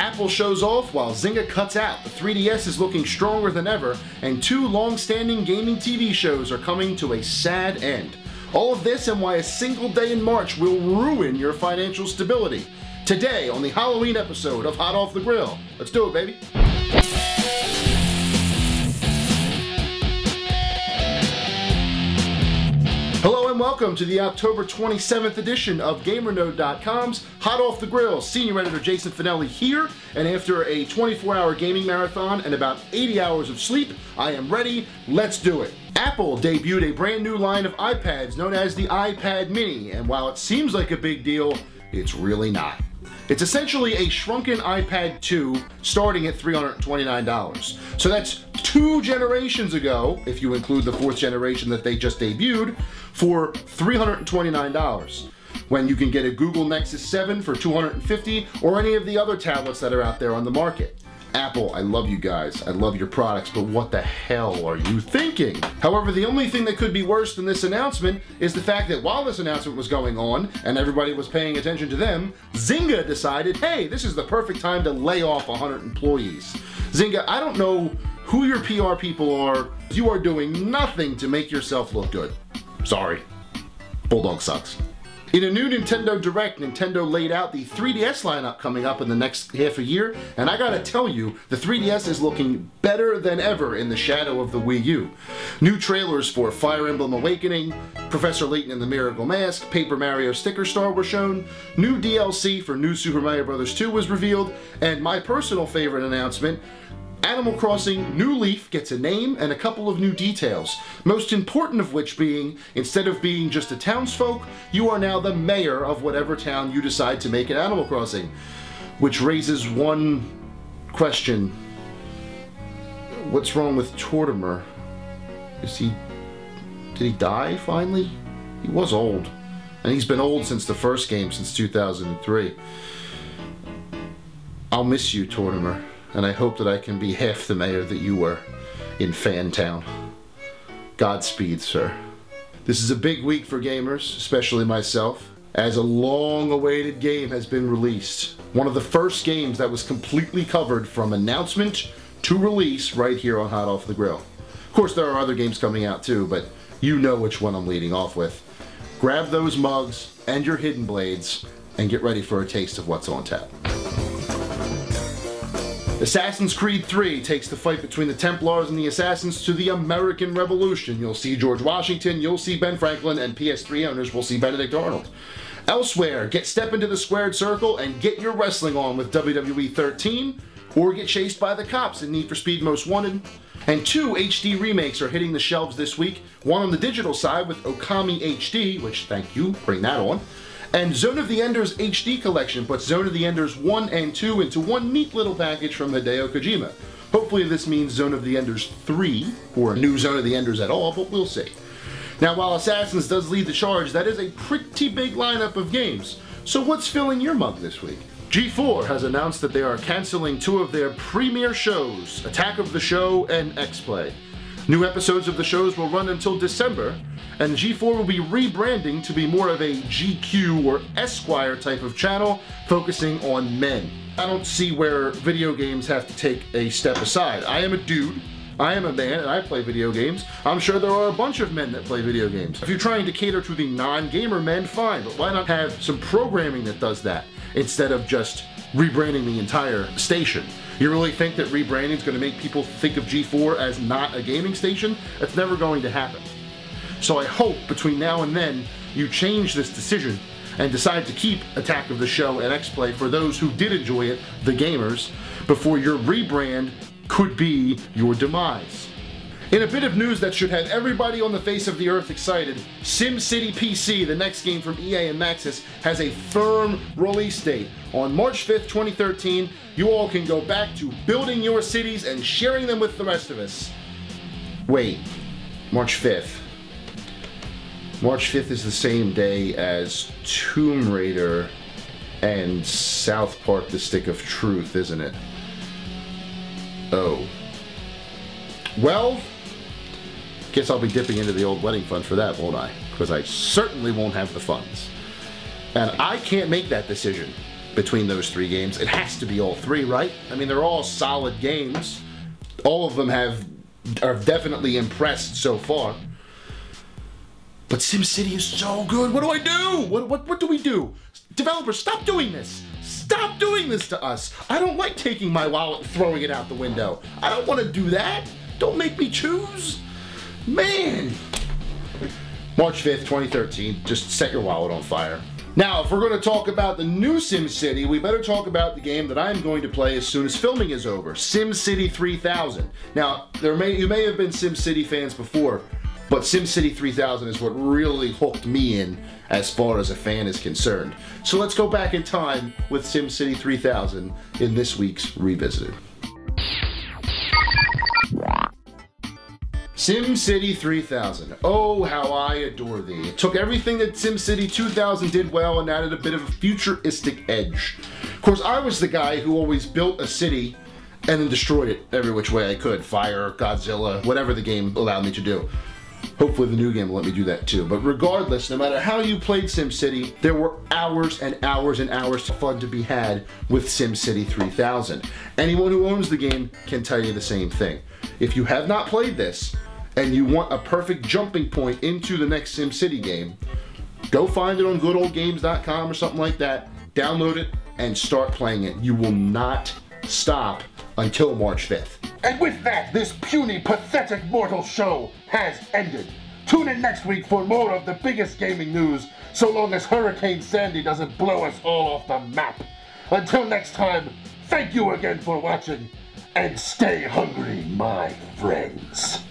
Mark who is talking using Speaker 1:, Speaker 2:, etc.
Speaker 1: Apple shows off while Zynga cuts out. The 3DS is looking stronger than ever, and two long-standing gaming TV shows are coming to a sad end. All of this and why a single day in March will ruin your financial stability. Today on the Halloween episode of Hot Off the Grill. Let's do it, baby. Welcome to the October 27th edition of GamerNode.com's Hot Off the Grill. Senior editor Jason Fanelli here, and after a 24-hour gaming marathon and about 80 hours of sleep, I am ready. Let's do it. Apple debuted a brand new line of iPads known as the iPad Mini, and while it seems like a big deal, it's really not. It's essentially a shrunken iPad 2 starting at $329. So that's two generations ago, if you include the fourth generation that they just debuted, for $329 when you can get a Google Nexus 7 for 250 or any of the other tablets that are out there on the market. Apple, I love you guys. I love your products, but what the hell are you thinking? However, the only thing that could be worse than this announcement is the fact that while this announcement was going on and everybody was paying attention to them, Zynga decided, hey, this is the perfect time to lay off 100 employees. Zynga, I don't know who your PR people are. You are doing nothing to make yourself look good. Sorry. Bulldog sucks. In a new Nintendo Direct, Nintendo laid out the 3DS lineup coming up in the next half a year, and I gotta tell you, the 3DS is looking better than ever in the shadow of the Wii U. New trailers for Fire Emblem Awakening, Professor Layton and the Miracle Mask, Paper Mario Sticker Star were shown, new DLC for New Super Mario Bros. 2 was revealed, and my personal favorite announcement, Animal Crossing New Leaf gets a name and a couple of new details, most important of which being, instead of being just a townsfolk, you are now the mayor of whatever town you decide to make in Animal Crossing. Which raises one question. What's wrong with Tortimer? Is he... did he die finally? He was old. And he's been old since the first game, since 2003. I'll miss you, Tortimer and I hope that I can be half the mayor that you were in Fantown. Godspeed, sir. This is a big week for gamers, especially myself, as a long-awaited game has been released. One of the first games that was completely covered from announcement to release right here on Hot Off the Grill. Of course, there are other games coming out too, but you know which one I'm leading off with. Grab those mugs and your hidden blades and get ready for a taste of what's on tap. Assassin's Creed 3 takes the fight between the Templars and the Assassins to the American Revolution. You'll see George Washington, you'll see Ben Franklin, and PS3 owners will see Benedict Arnold. Elsewhere, get step into the squared circle and get your wrestling on with WWE 13, or get chased by the cops in Need for Speed Most Wanted. And two HD remakes are hitting the shelves this week, one on the digital side with Okami HD, which thank you, bring that on, and Zone of the Enders HD Collection puts Zone of the Enders 1 and 2 into one neat little package from Hideo Kojima. Hopefully this means Zone of the Enders 3, or a new Zone of the Enders at all, but we'll see. Now while Assassins does lead the charge, that is a pretty big lineup of games. So what's filling your mug this week? G4 has announced that they are canceling two of their premier shows, Attack of the Show and X-Play. New episodes of the shows will run until December, and G4 will be rebranding to be more of a GQ or Esquire type of channel, focusing on men. I don't see where video games have to take a step aside. I am a dude, I am a man and I play video games. I'm sure there are a bunch of men that play video games. If you're trying to cater to the non-gamer men, fine, but why not have some programming that does that instead of just rebranding the entire station? You really think that rebranding is going to make people think of G4 as not a gaming station? That's never going to happen. So I hope between now and then you change this decision and decide to keep Attack of the Show and X-Play for those who did enjoy it, the gamers, before your rebrand could be your demise. In a bit of news that should have everybody on the face of the earth excited, SimCity PC, the next game from EA and Maxis, has a firm release date. On March 5th, 2013, you all can go back to building your cities and sharing them with the rest of us. Wait, March 5th. March 5th is the same day as Tomb Raider and South Park The Stick of Truth, isn't it? Oh. Well, guess I'll be dipping into the old wedding fund for that, won't I? Because I certainly won't have the funds. And I can't make that decision. between those three games. It has to be all three, right? I mean, they're all solid games. All of them have are definitely impressed so far. But SimCity is so good. What do I do? What, what, what do we do? Developers, stop doing this. Stop doing this to us. I don't like taking my wallet and throwing it out the window. I don't want to do that. Don't make me choose. Man. March 5th, 2013. Just set your wallet on fire. Now, if we're going to talk about the new SimCity, we better talk about the game that I'm going to play as soon as filming is over, SimCity 3000. Now, there may you may have been SimCity fans before, but SimCity 3000 is what really hooked me in as far as a fan is concerned. So let's go back in time with SimCity 3000 in this week's Revisited. SimCity 3000. Oh, how I adore thee. It took everything that SimCity 2000 did well and added a bit of a futuristic edge. Of course, I was the guy who always built a city and then destroyed it every which way I could. Fire, Godzilla, whatever the game allowed me to do. Hopefully the new game will let me do that too. But regardless, no matter how you played SimCity, there were hours and hours and hours of fun to be had with SimCity 3000. Anyone who owns the game can tell you the same thing. If you have not played this, and you want a perfect jumping point into the next SimCity game, go find it on goodoldgames.com or something like that, download it, and start playing it. You will not stop until March 5th.
Speaker 2: And with that, this puny, pathetic mortal show has ended. Tune in next week for more of the biggest gaming news, so long as Hurricane Sandy doesn't blow us all off the map. Until next time, thank you again for watching, and stay hungry, my friends.